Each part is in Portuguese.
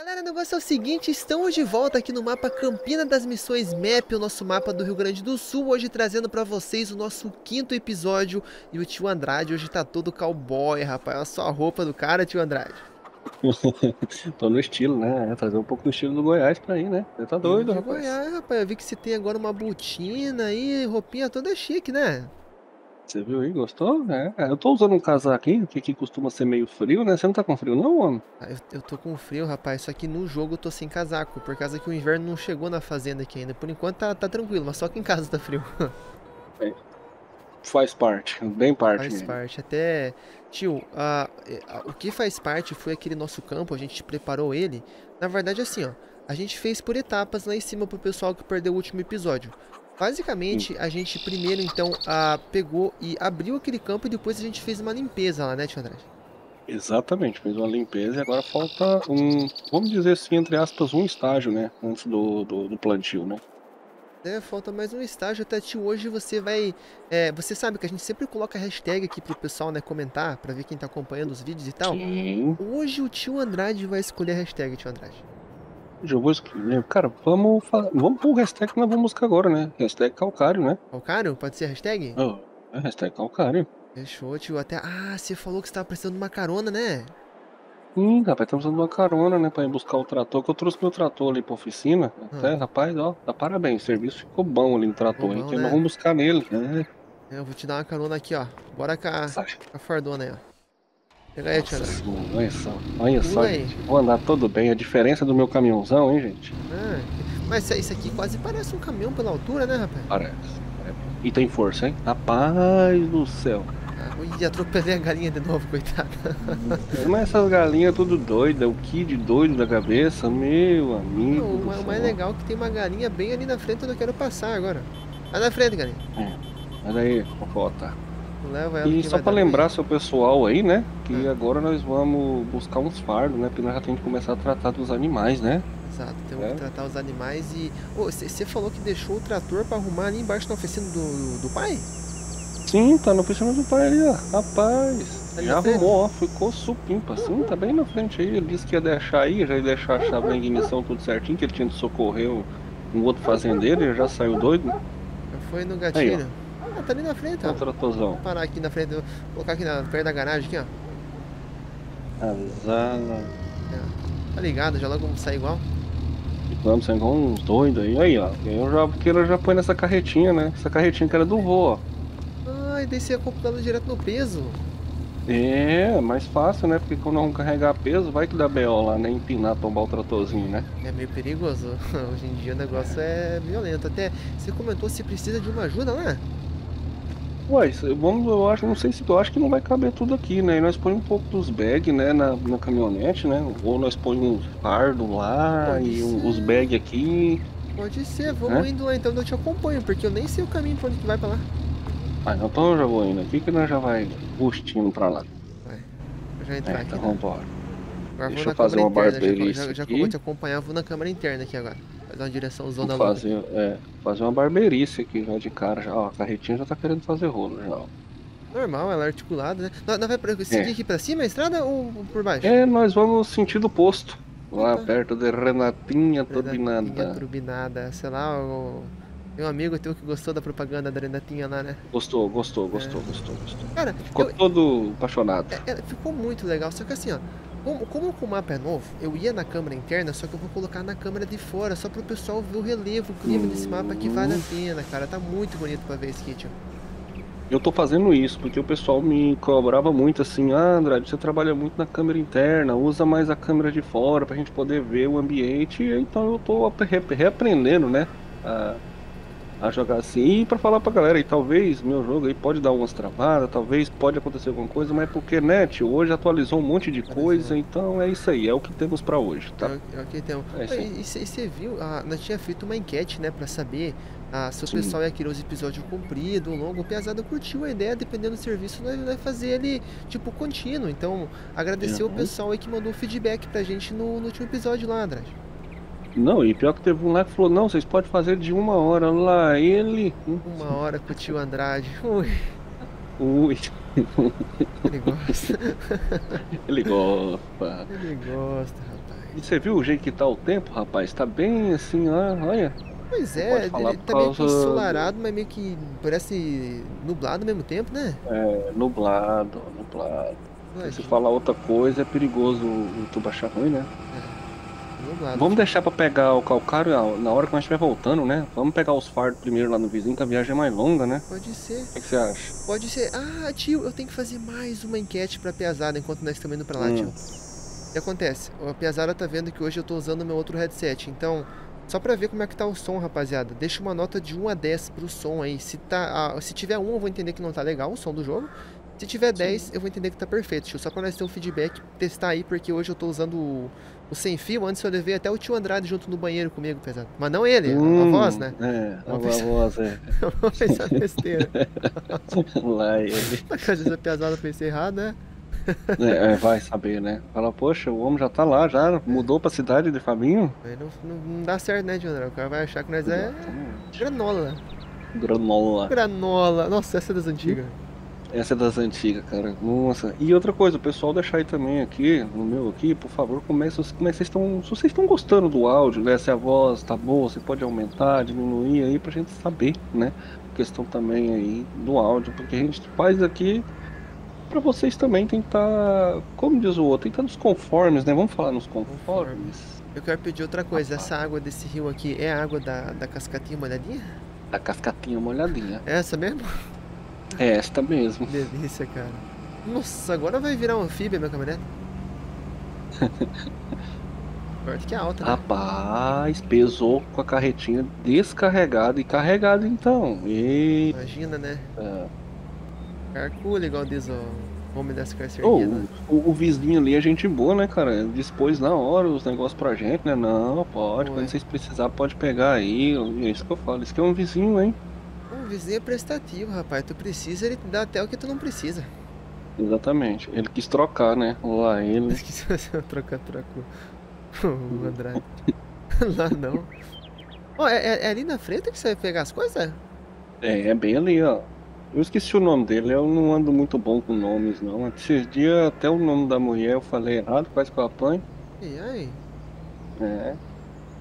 Galera, o negócio é o seguinte, estamos de volta aqui no mapa Campina das Missões Map, o nosso mapa do Rio Grande do Sul, hoje trazendo pra vocês o nosso quinto episódio, e o tio Andrade hoje tá todo cowboy, rapaz, olha só a roupa do cara, tio Andrade. Tô no estilo, né? É, trazer um pouco do estilo do Goiás pra aí, né? Você tá doido, rapaz. Goiás, rapaz, eu vi que você tem agora uma botina aí, roupinha toda chique, né? Você viu aí? Gostou? É, eu tô usando um casaquinho, que aqui costuma ser meio frio, né? Você não tá com frio não, homem? Ah, eu, eu tô com frio, rapaz, só que no jogo eu tô sem casaco, por causa que o inverno não chegou na fazenda aqui ainda. Por enquanto tá, tá tranquilo, mas só que em casa tá frio. É, faz parte, bem parte Faz mesmo. parte. Até, tio, a- o que faz parte foi aquele nosso campo, a gente preparou ele. Na verdade, assim, ó, a gente fez por etapas lá em cima pro pessoal que perdeu o último episódio. Basicamente, a gente primeiro, então, a, pegou e abriu aquele campo e depois a gente fez uma limpeza lá, né, tio Andrade? Exatamente, fez uma limpeza e agora falta um, vamos dizer assim, entre aspas, um estágio, né? Antes do, do, do plantio, né? É, falta mais um estágio, até tio, hoje você vai... é, você sabe que a gente sempre coloca hashtag aqui pro pessoal, né, comentar, pra ver quem tá acompanhando os vídeos e tal. Sim. Hoje o tio Andrade vai escolher a hashtag, tio Andrade. Já vou escrever. Cara, vamos, fa- vamos pôr o hashtag que nós vamos buscar agora, né? Hashtag calcário, né? Calcário? Pode ser hashtag? Oh, é hashtag calcário. Fechou, tio. Até. Ah, você falou que você tava precisando de uma carona, né? Sim, rapaz, estamos usando uma carona, né, pra ir buscar o trator, que eu trouxe meu trator ali pra oficina. Até, rapaz, ó, tá parabéns, o serviço ficou bom ali no trator, hein, que né? nós vamos buscar nele. É, Eu vou te dar uma carona aqui, ó. Bora com a, com a fardona aí, ó. Pega aí, olha só, olha só, Pula aí. gente. Vou andar todo bem, a diferença do meu caminhãozão, hein, gente? Ah, mas isso- aqui quase parece um caminhão pela altura, né, rapaz? Parece. é. E tem força, hein? Rapaz do céu. Ah, ui, atropelei a galinha de novo, coitada. Mas essas galinhas tudo doida, o Kid doido da cabeça, meu amigo. Não, o mais céu. legal é que tem uma galinha bem ali na frente onde eu quero passar agora. Vai na frente, galinha. Olha aí, fofota. Leva ela E só dar lembrar seu pessoal aí, né? Que Ah. agora nós vamos buscar uns fardos, né? Porque nós já temos que começar a tratar dos animais, né? Exato, temos É. que tratar os animais e. Você falou que deixou o trator pra arrumar ali embaixo na oficina do, do pai? Sim, tá na piscina do pai ali, ó. Rapaz. Ali já na arrumou, ó. Ficou supimpa, sim, tá bem na frente aí. Ele disse que ia deixar aí, já ia deixar a chave da ignição tudo certinho, que ele tinha de socorrer um, outro fazendeiro, ele já saiu doido. Já foi no gatilho? Ah, tá ali na frente, Ó, ó. o tratorzão. Vou parar aqui na frente, vou colocar aqui na, perto da garagem aqui, ó. Azar. Tá ligado, já logo vamos sair igual. Vamos sair igual uns doidos aí. Aí, ó. Eu já, porque ela já põe nessa carretinha, né? Essa carretinha que era do vô, ó. Ai, daí você ia computando direto no peso. É, mais fácil, né? Porque quando não carregar peso, vai que dá BO lá, né? Empinar, tombar o tratorzinho, né? É meio perigoso. Hoje em dia o negócio é violento. Até você comentou se precisa de uma ajuda, né? Ué, vamos, eu acho, não sei se eu acho que não vai caber tudo aqui, né? E nós põe um pouco dos bags, né, na, na caminhonete, né? Ou nós põe uns fardo lá Pode e ser. os bags aqui. Pode ser, vamos É? indo lá então, eu te acompanho, porque eu nem sei o caminho pra onde que vai pra lá. Ah, então eu já vou indo aqui que nós já vai bustindo pra lá. Eu já entrar É, aqui. então né? vamos Agora deixa eu fazer uma interna, já- barberice Já, já, que eu aqui. vou te acompanhar, vou na câmera interna aqui agora. Fazer uma direção zona fazer, é, fazer uma barberice aqui já de cara. Já, ó, a carretinha já tá querendo fazer rolo já. ó. Normal, ela é articulada, né? Nós, nós vai seguir É. aqui pra cima a estrada ou por baixo? É, nós vamos sentido posto. Lá Opa. perto de Renatinha Renatinha Turbinada. turbinada, sei lá, o... um amigo teu que gostou da propaganda da Renatinha lá, né? Gostou, gostou, gostou, gostou, gostou. Cara, Ficou eu- todo apaixonado. é- é, ficou muito legal, só que assim, ó, como, como o mapa é novo, eu ia na câmera interna, só que eu vou colocar na câmera de fora, só pro pessoal ver o relevo, o clima desse mapa que vale a pena, cara, tá muito bonito pra ver esse kit. Eu tô fazendo isso porque o pessoal me cobrava muito assim, ah, Andrade, você trabalha muito na câmera interna, usa mais a câmera de fora pra gente poder ver o ambiente, então eu tô apre- reaprendendo, né, a, a jogar assim, e pra falar pra galera, e talvez meu jogo aí pode dar umas travadas, talvez pode acontecer alguma coisa, mas porque, né, tio, hoje atualizou um monte de coisa, então é isso aí, é o que temos pra hoje, tá? É, o- é o que tem. É aí. E você viu, ah, nós tinha feito uma enquete, né, pra saber ah, se o Sim. pessoal ia querer os episódios compridos, longo. O Piazada curtiu a ideia, dependendo do serviço, nós vai fazer ele, tipo, contínuo. Então, agradecer o Uhum. pessoal aí que mandou feedback pra gente no, no último episódio lá, Andrade. Não, e pior que teve um lá que falou, não, vocês podem fazer de uma hora lá, ele... Uma hora com o tio Andrade. Ui, Ui, ele gosta. ele gosta. ele gosta, rapaz. E você viu o jeito que tá o tempo, rapaz? Tá bem assim, ó, olha. Pois é, ele tá meio que ensolarado, mas meio que parece nublado ao mesmo tempo, né? É, nublado, nublado. Se falar outra coisa, é perigoso o YouTube achar ruim, né? Nublado. Vamos deixar pra pegar o calcário na- hora que nós estiver voltando, né? Vamos pegar os fardos primeiro lá no vizinho, que a viagem é mais longa, né? Pode ser, O que, que você acha? pode ser. Ah, tio, eu tenho que fazer mais uma enquete pra Piazada enquanto nós estamos indo pra lá, Hum. tio. O que acontece? A Piazada tá vendo que hoje eu tô usando o meu outro headset, então... Só pra ver como é que tá o som, rapaziada. Deixa uma nota de 1 a 10 pro som aí. Se, tá, ah, se tiver 1, eu vou entender que não tá legal o som do jogo. Se tiver 10, eu vou entender que tá perfeito, tio. Só pra nós ter um feedback, testar aí, porque hoje eu tô usando o, o sem fio. Antes eu levei até o tio Andrade junto no banheiro comigo, pesado. Mas não ele, a- a Hum, voz, né? É, a, voz, é. Eu vou pensar besteira. Lá ele. Às vezes a pensei errado, né? É, é, vai saber, né? Fala, poxa, o homem já tá lá, já mudou pra cidade de Fabinho? Não, não, dá certo, né, tio André? O cara vai achar que nós é Exatamente. granola. Granola. Granola. Nossa, essa é das antigas. Essa é das antigas, cara. Nossa. E outra coisa, o pessoal deixar aí também aqui, no meu aqui, por favor, como é que vocês estão. Se vocês estão gostando do áudio, né? Se a voz tá boa, você pode aumentar, diminuir aí pra gente saber, né? Questão também aí do áudio, porque a gente faz aqui pra vocês também tentar, como diz o outro, tentar nos conformes, né? Vamos falar nos conformes. Eu quero pedir outra coisa. Essa água desse rio aqui é a água da, da cascatinha molhadinha? Da cascatinha molhadinha. É essa mesmo? É esta mesmo. Delícia, cara. Nossa, agora vai virar um anfíbia minha caminhonete. Sorte que é alta, né? Rapaz, pesou com a carretinha descarregada e carregada então. Eita. Imagina, né? Carcula, igual diz o homem das Ô, carcerguinas. o, o vizinho ali é gente boa, né, cara? Dispôs na hora os negócios pra gente, né? Não, pode, Ué. quando vocês precisarem, pode pegar aí. É isso que eu falo. Isso que é um vizinho, hein? Vizinho é prestativo, rapaz. Tu precisa, ele te dá até o que tu não precisa. Exatamente. Ele quis trocar, né? Lá ele. Esqueci de fazer troca-troca com o Andrade. Lá não. É, é- é ali na frente que você vai pegar as coisas? É, é bem ali, ó. Eu esqueci o nome dele, eu não ando muito bom com nomes, não. Esses dias até o nome da mulher eu falei errado, quase que eu apanho. E aí? É.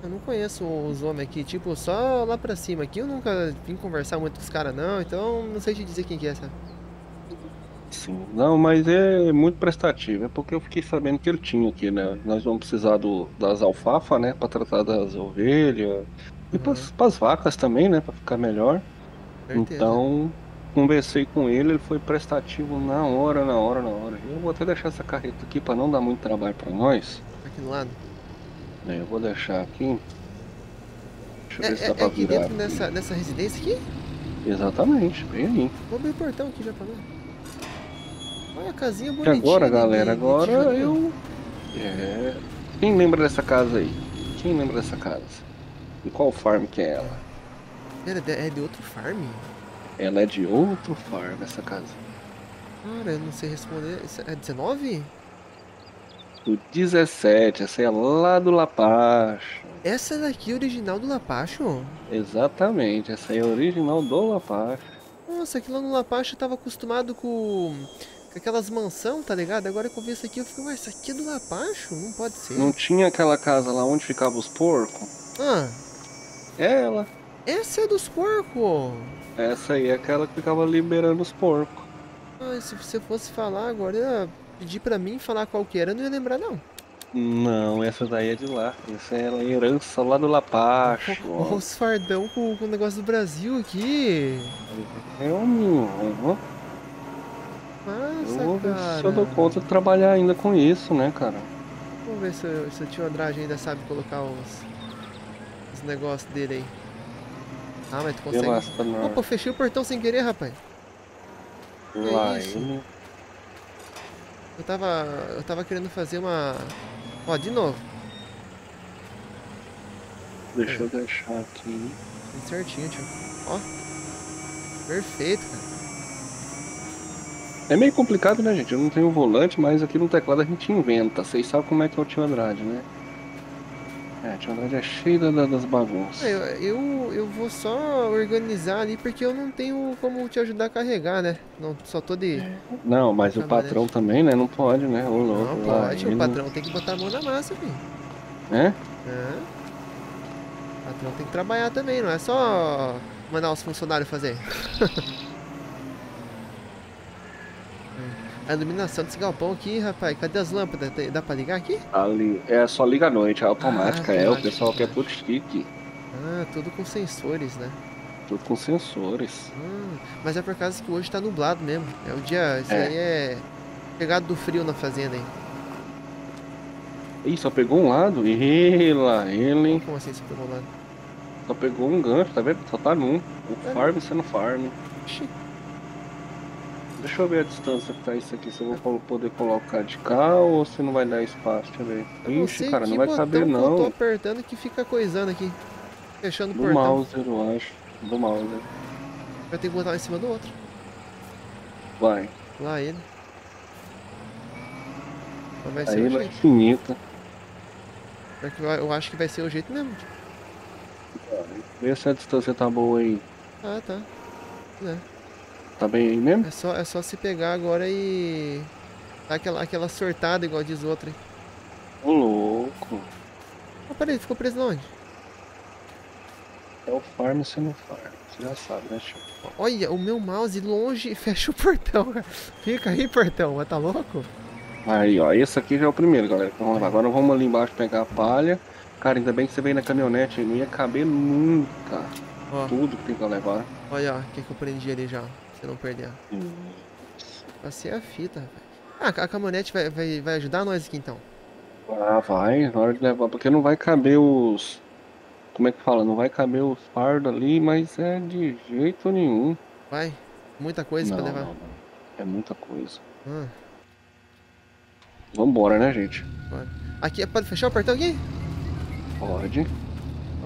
Eu não conheço os homens aqui, tipo, só lá pra cima aqui. Eu nunca vim conversar muito com os caras, não. Então, não sei te dizer quem que é, sabe? Sim, não, mas é muito prestativo. É porque eu fiquei sabendo que ele tinha aqui, né? Nós vamos precisar do, das alfafas, né? Pra tratar das ovelhas. E Uhum. pras, pras vacas também, né? Pra ficar melhor. Certeza. Então, conversei com ele, ele foi prestativo na hora, na hora, na hora. Eu vou até deixar essa carreta aqui pra não dar muito trabalho pra nós. Aqui do lado. Né? Eu vou deixar aqui. Deixa eu É, ver se é- dá é pra aqui virar. dentro dessa, dessa residência aqui? Exatamente, bem aí. Vou abrir o portão aqui já pra ver. Olha a casinha E bonitinha. agora, de- galera, agora eu. É. Quem lembra dessa casa aí? Quem lembra dessa casa? E qual farm que é ela? É de outro farm? Ela é de outro farm, essa casa. Cara, eu não sei responder. É 19? O 17, essa é lá do Lapacho. Essa daqui é original do Lapacho? Exatamente, essa é original do Lapacho. Nossa, aqui lá no Lapacho eu tava acostumado com, com aquelas mansão, tá ligado? Agora que eu vi isso aqui, eu fico, mas isso aqui é do Lapacho? Não pode ser. Não tinha aquela casa lá onde ficavam os porcos? Ah, É ela. essa é dos porcos! Essa aí é aquela que ficava liberando os porcos. Ah, se você fosse falar agora, ia pedir pra mim falar qual que era, eu não ia lembrar não. Não, essa daí é de lá. Essa é a herança lá do Lapacho. Olha os fardão com, com o negócio do Brasil aqui. É um. Massa, Eu, cara. se eu dou conta de trabalhar ainda com isso, né, cara? Vamos ver se, o- se o tio Andrade ainda sabe colocar os, os negócios dele aí. Ah, mas tu consegue. Na Opa, fechei o portão sem querer, rapaz. lá isso? ele. Eu tava. Eu tava querendo fazer uma. Ó, de novo. Deixa eu deixar aqui. Tudo certinho, tio. Ó. Perfeito, cara. É meio complicado, né, gente? Eu não tenho volante, mas aqui no teclado a gente inventa. Vocês sabem como é que é o tio Andrade, né? É, o tio Andrade é cheio da- da- das bagunças. Eu, eu, eu vou só organizar ali porque eu não tenho como te ajudar a carregar, né? Não, só tô de. Não, mas o patrão também, né? Não pode, né? Não pode, o patrão tem que botar a mão na massa, filho. né? É. O patrão tem que trabalhar também, não é só mandar os funcionários fazer. A iluminação desse galpão aqui, rapaz, cadê as lâmpadas? Dá pra ligar aqui? Ali, é só liga à noite, é automática, Ah, é. O pessoal quer tudo chique. Ah, tudo com sensores, né? Tudo com sensores. Ah, mas é por causa que hoje tá nublado mesmo. É o dia. Isso É. aí é. Pegado do frio na fazenda aí. Ih, só pegou um lado. Ih, lá ele. Como assim você pegou lá? Só pegou um gancho, tá vendo? Só tá num. O É. farm sendo farm. Ixi, Deixa eu ver a distância que tá isso aqui, se eu vou poder colocar de cá ou se não vai dar espaço, deixa eu ver. eu não Ixi, cara, não vai caber que eu tô não. apertando que fica coisando aqui. Fechando o Do portão. mouse, eu acho. Do mouse. Vai ter que botar um em cima do outro. Vai. Lá ele. Mas vai ser Aí o ela é infinita. Eu acho que vai ser o jeito mesmo. Vê se a distância tá boa aí. Ah, tá. É. Tá bem aí mesmo? É só, é só se pegar agora e. Dar aquela, aquela sortada igual diz o outro aí. Ô louco. Ah, peraí, ficou preso onde? É o farm sendo farm. Você já sabe, né, tio? Olha, o meu mouse longe fecha o portão. Fica aí, portão, mas tá louco? Aí, ó, esse aqui já é o primeiro, galera. Então, lá. Agora vamos ali embaixo pegar a palha. Cara, ainda bem que você veio na caminhonete, não ia caber nunca. Ó, Tudo que tem que levar. olha, o que, que eu prendi ali já, você não perder. Passei a fita, rapaz. Ah, a caminhonete vai, vai, vai ajudar nós aqui então. Ah, vai, na hora de levar, porque não vai caber os. Como é que fala? Não vai caber os fardos ali, mas é de jeito nenhum. Vai, muita coisa não, pra levar. não, não. É muita coisa. Ah, Vambora, né, gente? aqui, pode fechar o portão aqui? Pode.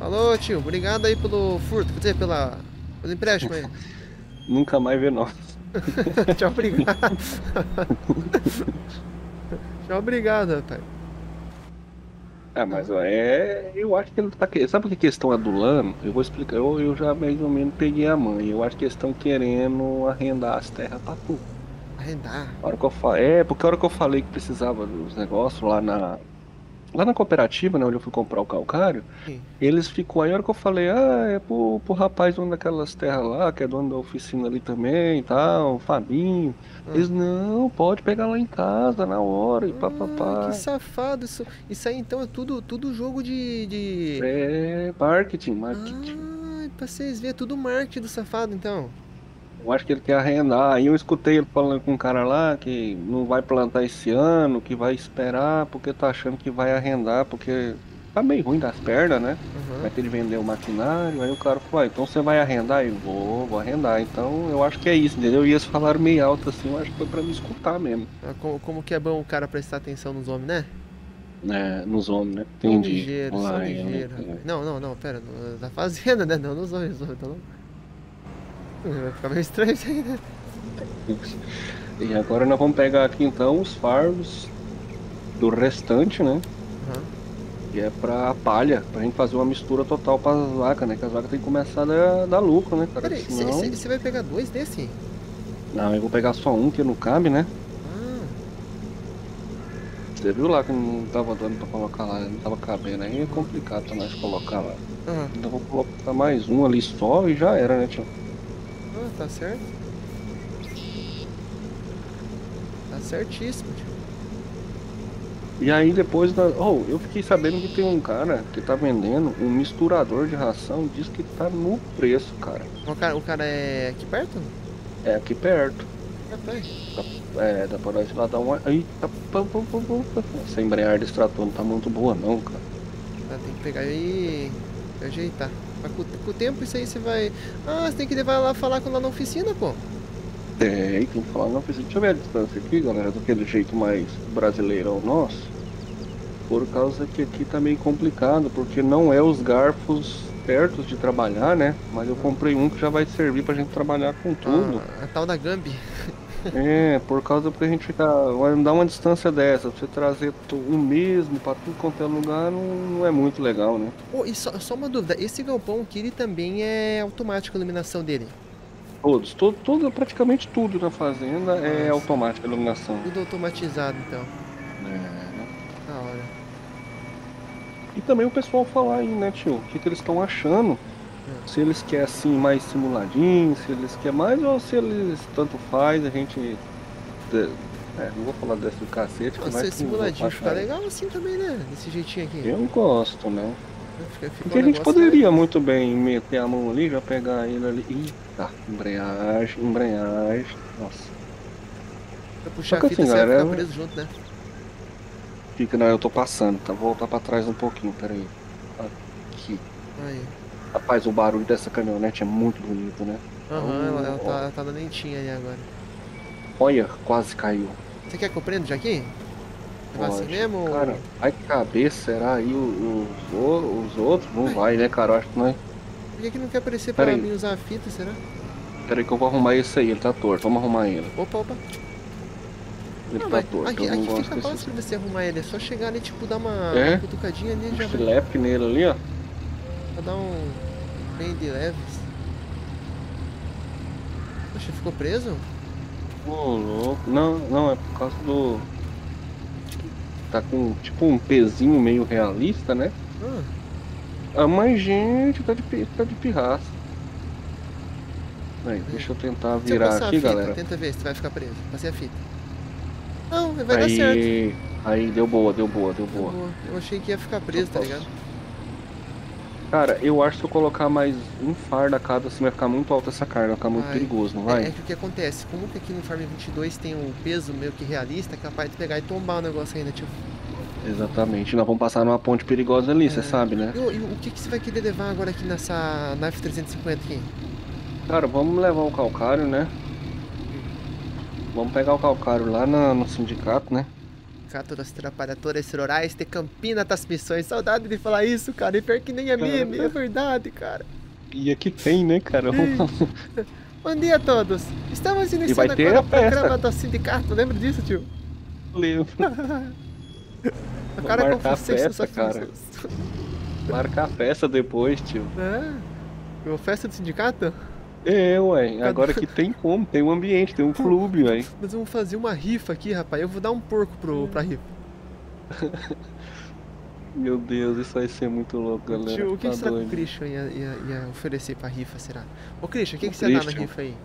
Alô, tio, obrigado aí pelo furto, quer dizer, pela, pelo empréstimo aí. Nunca mais ver nós. Tchau, obrigado. Tchau, obrigado, rapaz. É, mas ó, é. Eu acho que ele tá. Sabe por que eles estão adulando? Eu vou explicar. Eu, eu já mais ou menos peguei a mãe. Eu acho que eles estão querendo arrendar as terras pra tu. Arrendar. A hora que eu. É, porque a hora que eu falei que precisava dos negócios lá na. Lá na cooperativa, né, onde eu fui comprar o calcário, Sim. eles ficou aí, a hora que eu falei, ah, é pro, pro rapaz dono daquelas terras lá, que é dono da oficina ali também e tal, o Fabinho. Ah. Eles, não, pode pegar lá em casa na hora e Ah, papapá. que safado. Isso, isso aí então é tudo, tudo jogo de. de... É, marketing, marketing. Ah, pra vocês verem, tudo marketing do safado então. Eu acho que ele quer arrendar. Aí eu escutei ele falando com um cara lá que não vai plantar esse ano, que vai esperar, porque tá achando que vai arrendar, porque tá meio ruim das pernas, né? Aham. Vai ter que vender o maquinário. Aí o cara falou, ah, então você vai arrendar? Eu vou, vou arrendar. Então eu acho que é isso, entendeu? E eles falaram meio alto assim, eu acho que foi pra me escutar mesmo. Ah, como, como que é bom o cara prestar atenção nos homens, né? né, nos homens, né? Entendi. ligeiros, são Lá, é, ligeiros, né? rapaz. Não, não, não, pera, no- da fazenda, né? Não nos homens, então não. Vai ficar meio estranho isso aí, né? E agora nós vamos pegar aqui então os fardos do restante, né? Aham. Que é pra palha, pra gente fazer uma mistura total para as vacas, né? Que as vacas tem que começar a dar, dar lucro, né, cara? Peraí, Senão... você vai pegar dois desse? Não, eu vou pegar só um que não cabe, né? Ah, Você viu lá que não tava dando pra colocar lá, não tava cabendo, aí é complicado pra nós colocar lá. ah, Então vou colocar mais um ali só e já era, né, tio? Ah, tá certo. Tá certíssimo, tio. E aí depois da. Oh, eu fiquei sabendo que tem um cara que tá vendendo um misturador de ração, diz que tá no preço, cara. O cara, o cara é aqui perto? É aqui perto. Rapaz. É, dá pra nós lá dar uma. Eita, pam, pam, pam, pam, pam. Essa embreagem desse trator não tá muito boa não, cara. Tá, tem que pegar e ajeitar. Mas com, com o tempo isso aí você vai. Ah, você tem que levar lá falar com lá na oficina, pô. Tem, tem que falar, não, deixa eu ver a distância aqui, galera, daquele jeito mais brasileirão nosso. Por causa que aqui tá meio complicado, porque não é os garfos perto de trabalhar, né? Mas eu comprei um que já vai servir pra gente trabalhar com tudo. Ah, a tal da Gambi. É, por causa que a gente fica. Vai dar uma distância dessa, pra você trazer o mesmo pra tudo quanto é lugar não, não é muito legal, né? Oh, e só, só uma dúvida, esse galpão aqui ele também é automático a iluminação dele. Todos, todo, todo, praticamente tudo na fazenda é Nossa. automática a iluminação. Tudo automatizado então. É. Da hora. E também o pessoal falar aí, né, tio? O que, que eles estão achando. Se eles querem assim mais simuladinho, se eles querem mais ou se eles tanto faz, a gente. É, não vou falar desse do cacete, Nossa, mas. esse simuladinho fica legal assim também, né? Desse jeitinho aqui. Eu gosto, né? Fica, fica Porque um a gente poderia mais- muito bem meter a mão ali, já pegar ele ali. Eita, embreagem, embreagem. Nossa, Pra puxar Só a que fita, assim, galera, ficar preso junto, né? fica, não, eu tô passando, tá? Vou voltar pra trás um pouquinho, peraí. Aqui. Aí. Rapaz, o barulho dessa caminhonete é muito bonito, né? Aham, ela, ela Ó. tá, ela tá na lentinha ali agora. Olha, quase caiu. Você quer que eu prenda já aqui? Vai assim mesmo? Cara, vai caber, será aí os, os outros? Não vai, né, cara? Eu acho que não é. Por que, que não quer aparecer pra Pera aí. mim usar a fita, será? Peraí que eu vou arrumar esse aí, ele tá torto. Vamos arrumar ele. Opa, opa. Ele Não, tá torto, aqui, aqui fica desse. fácil pra você arrumar ele. É só chegar ali, tipo, dar uma, É? uma cutucadinha ali e já Um vai. nele ali, ó. Pra dar um bem de leves. Poxa, ficou preso? Ô, louco. Não, não, é por causa do. Tá com tipo um pezinho meio realista, né? Ah, Ah, mas gente, tá de, tá de pirraça. Aí, deixa eu tentar eu virar passar aqui, fita, galera. tenta ver se tu vai ficar preso. Passei a fita. Não, vai dar certo. Aí, aí, deu boa, deu boa, deu boa. Boa. Eu achei que ia ficar preso, tá ligado? Cara, eu acho que se eu colocar mais um fardo a cada, assim, vai ficar muito alta essa carga, vai ficar muito Vai. perigoso, não É, vai? é que o que acontece, como que aqui no Farm 22 tem um peso meio que realista, é capaz de pegar e tombar o negócio ainda, tio. Exatamente, nós vamos passar numa ponte perigosa ali, você É. sabe, né? E, o- e o que, que você vai querer levar agora aqui nessa Knife 350 aqui? Cara, vamos levar o calcário, né? Vamos pegar o calcário lá na- no sindicato, né? Cato das Trapalhadoras Rurais de Campina das Missões. Saudade de falar isso, cara. E pior que nem é meme, é verdade, cara. E aqui tem, né, cara? Vamos- Bom dia a todos. Estamos iniciando agora a o programa do sindicato. Lembra disso, tio? Lembro. A cara a confusei festa, cara. Marcar a festa depois, tio. É? A festa do sindicato? É, ué. Agora que tem como, tem um ambiente, tem um clube, ué. Nós vamos fazer uma rifa aqui, rapaz. Eu vou dar um porco pro, pra rifa. Meu Deus, isso vai ser muito louco, galera. Tio, o que, Tá que será que o doido. Christian ia, ia, ia oferecer pra rifa, será? Ô, Christian, o que, que você ia dar na rifa aí?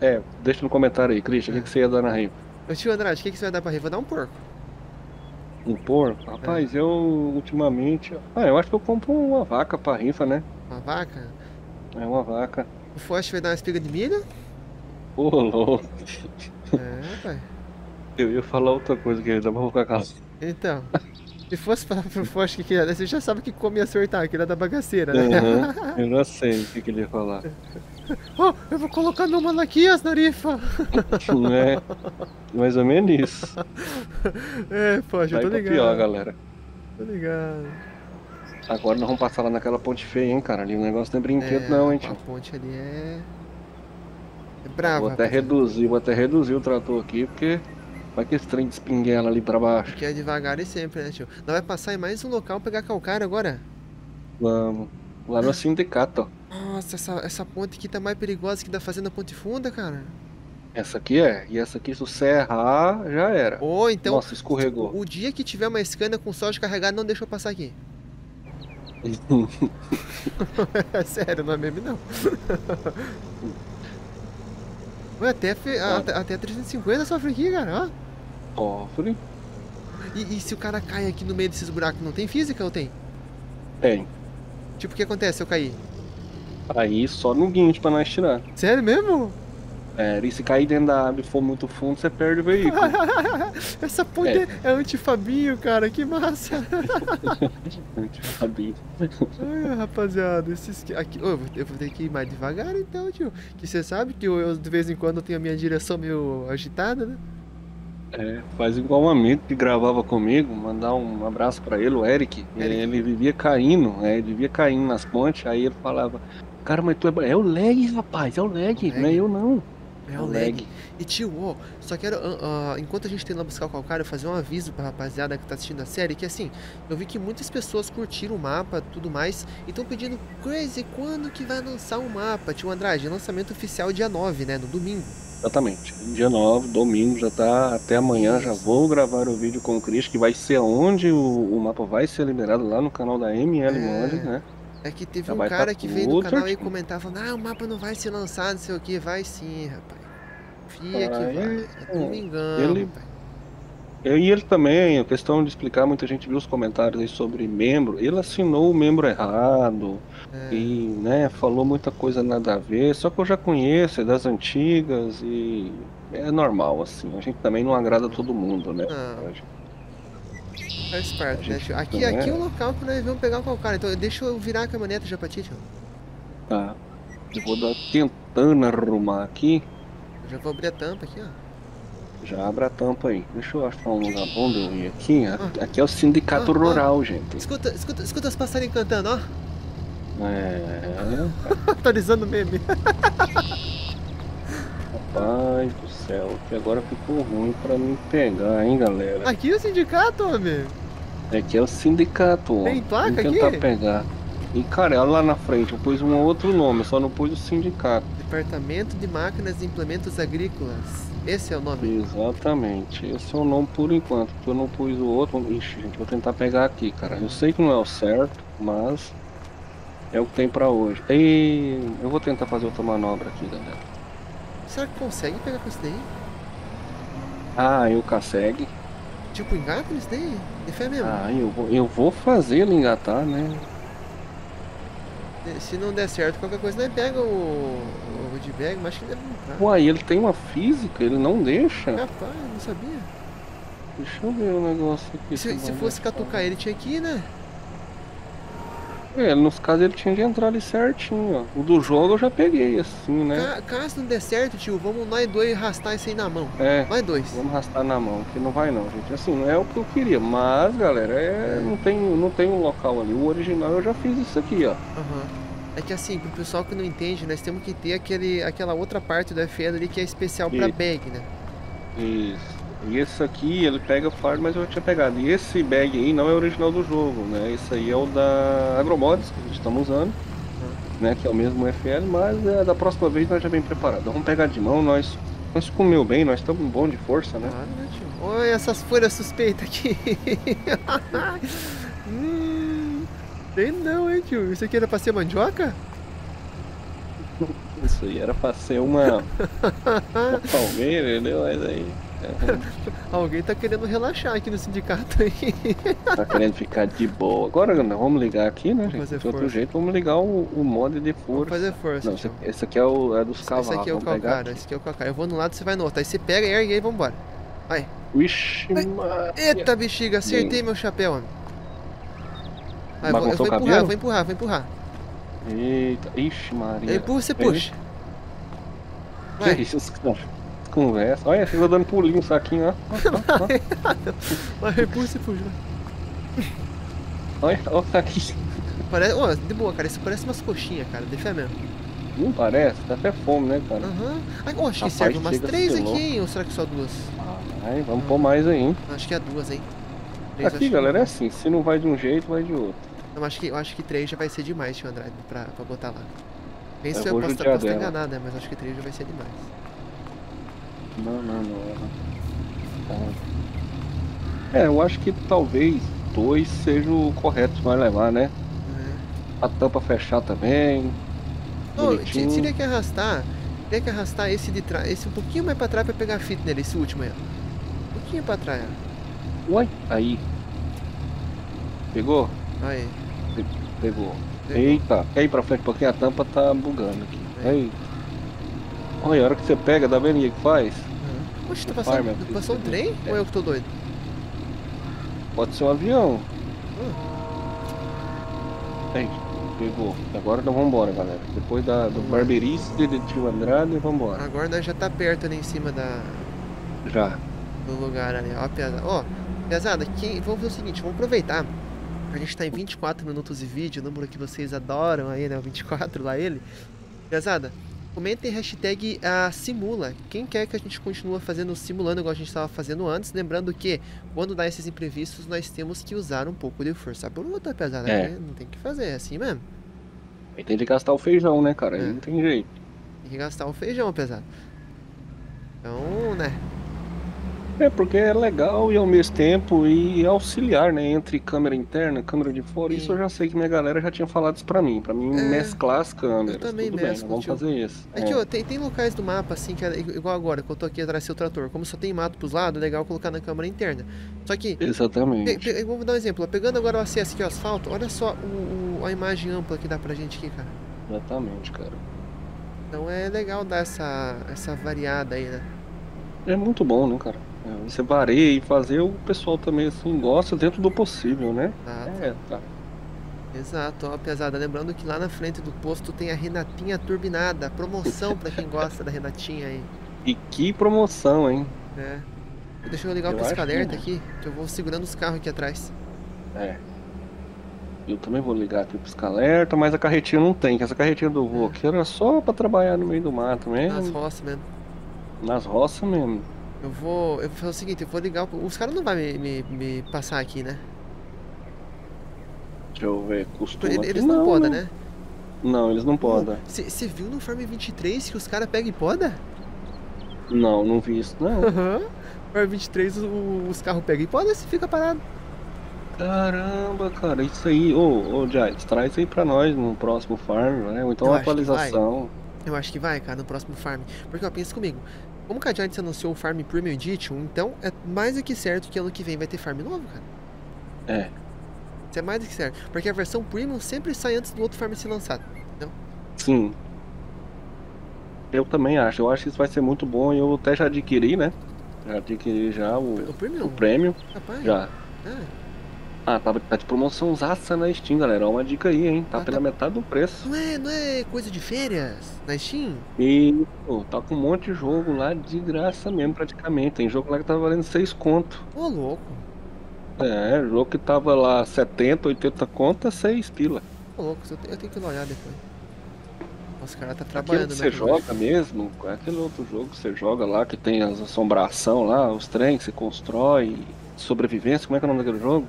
É, deixa no comentário aí, Christian, o que, que você ia dar na rifa? Ô, tio Andrade, o que, que você vai dar pra rifa? Vou dar um porco. Um porco? Rapaz, eu ultimamente. Ah, eu acho que eu compro uma vaca pra rifa, né? Uma vaca? É uma vaca. O Foch vai dar uma espiga de milho? Ô, louco. É, pai. Eu ia falar outra coisa que ainda vou ficar calado. Então, se fosse falar pro Foch que queria, você já sabe que come e acertar, que ele é da bagaceira, né? Uhum, eu já sei o que, que ele ia falar. oh, eu vou colocar numa Laquias na rifa. É, mais ou menos isso. É, Foch, eu tô pra ligado. pior, galera. Tô ligado. Agora nós vamos passar lá naquela ponte feia, hein, cara. Ali o negócio não é brinquedo, É, não, hein, A tio. ponte ali é. É brava. Vou até reduzir, vou até reduzir o trator aqui, porque vai que esse trem de espinguela ali pra baixo. Que é devagar e sempre, né, tio? Nós vai passar em mais um local pegar calcário agora. Vamos. Lá no sindicato, ó. Nossa, essa, essa ponte aqui tá mais perigosa que da Fazenda Ponte Funda, cara. Essa aqui é. E essa aqui, se você errar, já era. Ou então, Nossa, escorregou. o dia que tiver uma Scania com soja carregado, não deixa eu passar aqui. É sério, não é meme não. Ué, até, fe- até, até 350 sofre aqui, cara, ó. Sofre. E, e se o cara cai aqui no meio desses buracos, não tem física ou tem? Tem. Tipo, o que acontece se eu cair? Aí só no guincho pra nós tirar. Sério mesmo? É, e se cair dentro da água e for muito fundo, você perde o veículo. Essa ponte é, é antifabinho, cara, que massa. Sabia. Ai, rapaziada, esses aqui, ô, eu vou- ter que ir mais devagar então, tio. Que você sabe que eu, eu, de vez em quando tenho a minha direção meio agitada, né? É, faz igual um amigo que gravava comigo, mandar um abraço pra ele, o Eric. Eric. Ele vivia caindo, né? Ele vivia caindo nas pontes, aí ele falava, cara, mas tu é. É o lag, rapaz, é o lag, lag. não é eu não. É o lag. E tio, ó, só quero, ah, ah, enquanto a gente tem lá buscar o calcário, fazer um aviso pra rapaziada que tá assistindo a série, que assim, eu vi que muitas pessoas curtiram o mapa tudo mais, e estão pedindo, Crazy, quando que vai lançar o mapa? Tio Andrade, lançamento oficial dia 9, né, no domingo. Exatamente. Dia 9, domingo, já tá até amanhã, já vou gravar o vídeo com o Chris, que vai ser onde o, o mapa vai ser liberado lá no canal da ML É. Mod, né? É que teve Já um vai cara tá que veio tudo canal e certinho. comentava, ah, o mapa não vai ser lançado, não sei o que. Vai sim, rapaz. Fia que vai. É domingão, ele- rapaz. E ele também, a questão de explicar, muita gente viu os comentários aí sobre membro, ele assinou o membro errado É. e, né, falou muita coisa nada a ver, só que eu já conheço, é das antigas e é normal, assim, a gente também não agrada todo mundo, né? Não. Faz parte, né, tio? Aqui, aqui é o local que nós vamos pegar o cara. Então deixa eu virar a caminhoneta já pra ti, tio. Tá. Eu vou dar, tentando arrumar aqui, Eu já vou abrir a tampa aqui, ó. já abre a tampa aí. Deixa eu achar um lugar bom de eu ir aqui. Ah. Aqui é o sindicato Ah, ah. rural, gente. Escuta, escuta, escuta os passarinhos cantando, ó. É, Atualizando o meme. rapaz do céu, que agora ficou ruim pra mim pegar, hein, galera. Aqui é o sindicato, homem. Aqui é o sindicato, ó. Tem placa Vamos tentar aqui? pegar. E cara, olha lá na frente, eu pus um outro nome, só não pus o sindicato. Departamento de Máquinas e Implementos Agrícolas. Esse é o nome. Exatamente. Esse é o nome por enquanto, porque eu não pus o outro. Ixi, gente, vou tentar pegar aqui, cara. Eu sei que não é o certo, mas é o que tem pra hoje. E eu vou tentar fazer outra manobra aqui, galera. Será que consegue pegar com isso daí? Ah, eu consegue. Tipo, engata nisso daí? De fé mesmo. Ah, eu vou, eu vou fazer ele engatar, né? Se não der certo, qualquer coisa, nós pega o, o Woodbag, mas acho que deve tá. Uai, ele tem uma física, ele não deixa. Rapaz, não sabia. Deixa eu ver o negócio aqui. Se, se fosse catucar ele, tinha que ir, né? É, nos casos ele tinha de entrar ali certinho, ó. O do jogo eu já peguei, assim, né? Ca- caso não der certo, tio, vamos nós dois arrastar isso aí na mão. É, Nós dois. vamos arrastar na mão, que não vai não, gente. Assim, não é o que eu queria, mas, galera, é, não, tem, não tem um local ali. O original eu já fiz isso aqui, ó. Aham. É que assim, pro pessoal que não entende, nós temos que ter aquele, aquela outra parte do FL ali que é especial pra Isso. bag, né? Isso. E esse aqui, ele pega fardo, mas eu já tinha pegado. E esse bag aí não é o original do jogo, né? Esse aí é o da Agromods, que a gente estamos usando, né? Que é o mesmo FL, mas é, da próxima vez nós já bem preparados. Vamos pegar de mão, nós, nós comeu bem, nós estamos bom de força, né? Claro, né? Olha essas folhas suspeitas aqui. hum, não, hein, tio? Isso aqui era pra ser mandioca? Isso aí era pra ser uma, uma palmeira, entendeu? Mas aí Alguém tá querendo relaxar aqui no sindicato aí. tá querendo ficar de boa. Agora nós vamos ligar aqui, né, gente? De outro jeito, vamos ligar o, o mod de Vamos força. fazer força, Não, esse, esse aqui é, o, é dos cavalos. esse aqui é o vamos calcário, esse aqui é o calcário. Eu vou num lado, você vai no outro. Aí você pega, ergue aí e vambora. Vai. Vixe. Eita, bexiga, acertei meu chapéu, homem. Vai, vou, eu vou empurrar, cabelo? vou empurrar, vou empurrar. Eita, ixi, Maria. Eu empurro, você puxa. Que Vai. isso, cara? Conversa. Olha, você tá dando pulinho um saquinho, ó. Vai, vai. Olha, olha o saquinho. Parece, ó, de boa, cara, isso parece umas coxinhas, cara, de fé mesmo. Não parece? Dá até fome, né, cara? Aham. Ai, ó, acho que Rapaz, serve umas três aqui, hein, ou será que só duas? Ai, vamos pôr mais aí, hein? Acho que é duas, hein. Três, Aqui, que- galera, é assim. Se não vai de um jeito, vai de outro. Não, acho que, eu acho que três já vai ser demais, tio Andrade, pra, pra botar lá. Pensa Eu eu, posso, posso estar dela. enganado, né, mas acho que três já vai ser demais. Não, não, não. É, eu acho que talvez dois seja o correto vai levar, né? É. A tampa fechar também. Não, teria que arrastar. Teria que arrastar esse de trás, esse um pouquinho mais pra trás pra pegar a fita nele, esse último aí. Um pouquinho pra trás. Uai, aí. Pegou? Aí. Pegou. Pegou. Eita, quer ir pra frente porque a tampa tá bugando aqui. É. Eita. Olha, a hora que você pega, tá vendo o que faz? Aham. Oxe, tá Vai, passando, um trem? vê. Ou eu que tô doido? Pode ser um avião. Ah, Aí, pegou. Agora nós vamos embora, galera. Depois da, do Vambora. barberice de tio Andrade, vamos embora. agora nós já tá perto ali em cima da, Já. do lugar ali, ó, pesada. Ó, pesada, quem, vamos fazer o seguinte, vamos aproveitar. A gente tá em 24 minutos de vídeo, número que vocês adoram aí, né? O 24 lá ele. Pesada, comentem hashtag a simula. Quem quer que a gente continue fazendo simulando igual a gente estava fazendo antes. Lembrando que quando dá esses imprevistos, nós temos que usar um pouco de força bruta, pesada. É. né? Não tem que fazer, é assim mesmo. Aí tem de gastar o feijão, né, cara? É. não tem jeito. Tem que gastar o feijão, pesado. Então, né? É, porque é legal e ao mesmo tempo e auxiliar, né? Entre câmera interna e câmera de fora. Sim. Isso eu já sei que minha galera já tinha falado isso pra mim. Pra mim É, mesclar as câmeras. também Tudo bem, vamos tio. fazer isso. Aqui, É. ó, tem, tem locais do mapa, assim, que é igual agora, que eu tô aqui atrás do seu trator. Como só tem mato pros lados, é legal colocar na câmera interna. Só que, Exatamente. pe- eu vou dar um exemplo. Pegando agora o acesso aqui, o asfalto, olha só o- o- a imagem ampla que dá pra gente aqui, cara. Exatamente, cara. Então é legal dar essa, essa variada aí, né? É muito bom, né, cara? É, Você varia e fazer o pessoal também assim gosta dentro do possível, né? Exato. É, tá. Exato, ó, pesada. Lembrando que lá na frente do posto tem a Renatinha turbinada. Promoção pra quem gosta da Renatinha aí, E que promoção, hein? né? Deixa eu ligar o pisca-alerta que- aqui, que eu vou segurando os carros aqui atrás. É. Eu também vou ligar aqui o pisca-alerta, mas a carretinha não tem, que essa carretinha do vô aqui era só pra trabalhar no meio do mato mesmo. Nas roças mesmo. Nas roças mesmo. Eu vou. Eu vou fazer o seguinte, eu vou ligar. Os caras não vão me, me, me passar aqui, né? Deixa eu ver, costuma Eles, eles não, podem, né? Não, eles não podem. Você viu no Farm 23 que os caras pegam e poda? Não, não vi isso, não. Aham. Farm 23 o- os carros pegam e poda e você fica parado. Caramba, cara, isso aí. Ô, ô, Giants, traz aí pra nós no próximo farm, né? Ou então Eu atualização. Eu acho que vai, cara, no próximo farm. Porque, ó, pensa comigo. Como que a Giants anunciou o Farm Premium Edition, então é mais do que certo que ano que vem vai ter farm novo, cara. É. Isso é mais do que certo. Porque a versão Premium sempre sai antes do outro farm ser lançado. Sim. Eu também acho. Eu acho que isso vai ser muito bom. e Eu até já adquiri, né? Já adquiri já o, O Premium? o prêmio. Rapaz. Já. Ah, Ah, tá, tá de promoção zaça na Steam, galera. Uma dica aí, hein? Tá Ah, pela tá. metade do preço. não é, não é coisa de férias na Steam? E pô, tá com um monte de jogo lá de graça mesmo, praticamente. Tem jogo lá que tá valendo 6 conto. Ô, louco. É, jogo que tava lá 70, 80 conto, é 6 pila. Ô, louco, eu tenho, que olhar depois. Os caras tá Aquilo trabalhando, que né? você joga mesmo, é aquele outro jogo que você joga lá, que tem as assombração lá, os trem que você constrói, sobrevivência, como é que é o nome daquele jogo?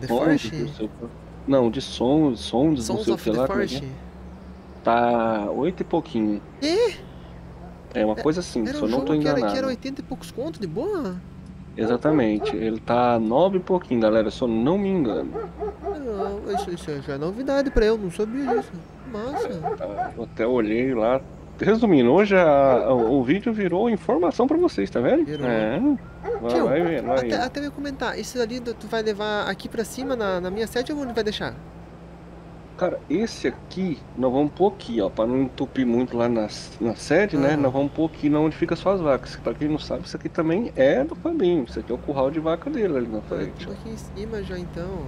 The Sons, Force? não de sons, sons, não sei o que lá. é que Force? é. Tá oito e pouquinho. Ih, É uma coisa assim, Era se um eu não tô que era, enganado. que era 80 e poucos contos de boa? Exatamente, ele tá nove e pouquinho, galera, se eu não me engano. Não, isso, isso já é novidade pra eu, não sabia disso. Massa. Tá, eu até olhei lá. Resumindo, hoje a- o, o vídeo virou informação pra vocês, tá vendo? Virou. É. Vai, Tio, vai vendo, vai Até, vendo. até eu ia comentar, isso ali tu vai levar aqui pra cima na, na minha sede ou vai deixar? Cara, esse aqui, nós vamos pôr aqui, ó, pra não entupir muito lá na, na sede, né? Aham. Nós vamos pôr aqui onde fica só as vacas. Pra quem não sabe, isso aqui também é do Fabinho. Isso aqui é o curral de vaca dele ali na Ah, frente. tudo aqui em cima já então.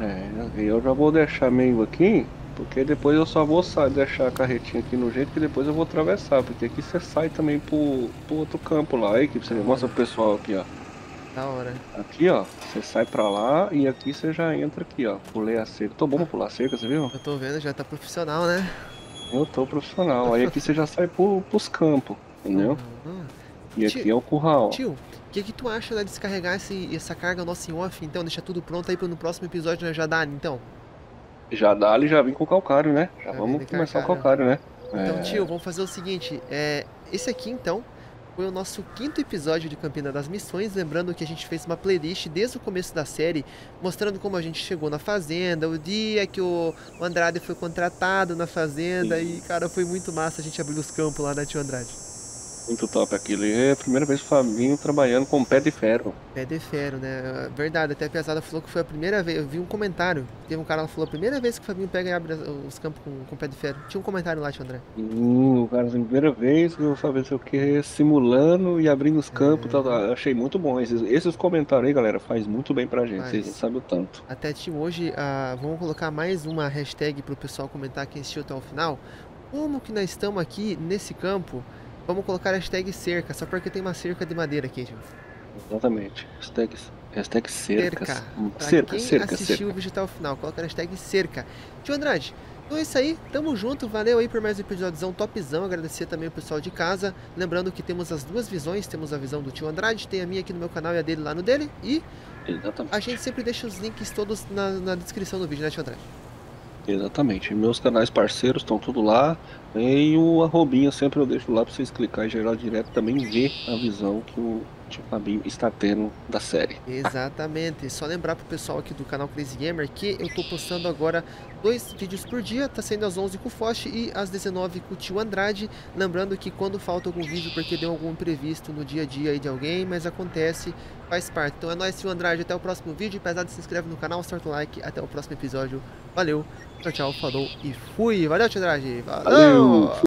É, eu já vou deixar meio aqui, porque depois eu só vou sair, deixar a carretinha aqui no jeito que depois eu vou atravessar, porque aqui você sai também pro, pro outro campo lá, aí que você mostra pro pessoal aqui, ó. Da hora. Aqui, ó, você sai pra lá e aqui você já entra aqui, ó. Pulei a cerca. Tô bom pra pular a cerca, você viu? Eu tô vendo, já tá profissional, né? Eu tô profissional. Aí aqui você já sai pro, pros campos, entendeu? Ah, E aqui é o curral. Tio, o que que tu acha de descarregar esse, essa carga nossa em off, então? Deixar tudo pronto aí pro no próximo episódio nós já dá, então? Já dá ali, já vim com o calcário, né? Já Já vamos vem começar o calcário. calcário, né? Então, É. tio, vamos fazer o seguinte, é, esse aqui então foi o nosso quinto episódio de Campina das Missões, lembrando que a gente fez uma playlist desde o começo da série, mostrando como a gente chegou na fazenda, o dia que o Andrade foi contratado na fazenda e, cara, foi muito massa a gente abrir os campos lá, né, tio Andrade? Muito top aquilo. E é a primeira vez o Fabinho trabalhando com pé de ferro. Pé de ferro, né? Verdade, até a pesada falou que foi a primeira vez. Eu vi um comentário. Teve um cara que falou a primeira vez que o Fabinho pega e abre os campos com, com pé de ferro. Tinha um comentário lá, tio André. Hum, cara, a primeira vez que eu sei o que, simulando e abrindo os campos, É. tal, tal. Eu achei muito bom. Esses, esses comentários aí, galera, faz muito bem pra gente. Faz. Vocês não sabem o tanto. Até tio, hoje ah, vamos colocar mais uma hashtag pro pessoal comentar quem assistiu até o final. Como que nós estamos aqui nesse campo? Vamos colocar a hashtag cerca, só porque tem uma cerca de madeira aqui, tio. Exatamente. Hashtag, hashtag cercas. Cerca. Hum, Pra Cerca, quem cerca, assistiu cerca. o vídeo até o final, coloca a hashtag cerca. Tio Andrade, então é isso aí, tamo junto, valeu aí por mais um episódiozão topzão, agradecer também o pessoal de casa, lembrando que temos as duas visões, temos a visão do tio Andrade, tem a minha aqui no meu canal e a dele lá no dele, e Exatamente. a gente sempre deixa os links todos na, na descrição do vídeo, né tio Andrade? Exatamente. Meus canais parceiros estão tudo lá. E o arrobinha sempre eu deixo lá para vocês clicar em geral direto também ver a visão que o Tio Fabinho está tendo da série. Exatamente. Só lembrar pro pessoal aqui do canal Crazy Gamer que eu tô postando agora dois vídeos por dia. Tá saindo às 11 com o Foch e às 19 com o tio Andrade. Lembrando que quando falta algum vídeo porque deu algum imprevisto no dia a dia aí de alguém, mas acontece, faz parte. Então é nóis, tio Andrade. Até o próximo vídeo. Pesado, se inscreve no canal, acerta o like. Até o próximo episódio. Valeu. Tchau, tchau. Falou e fui. Valeu, tio Andrade. Valeu. Valeu.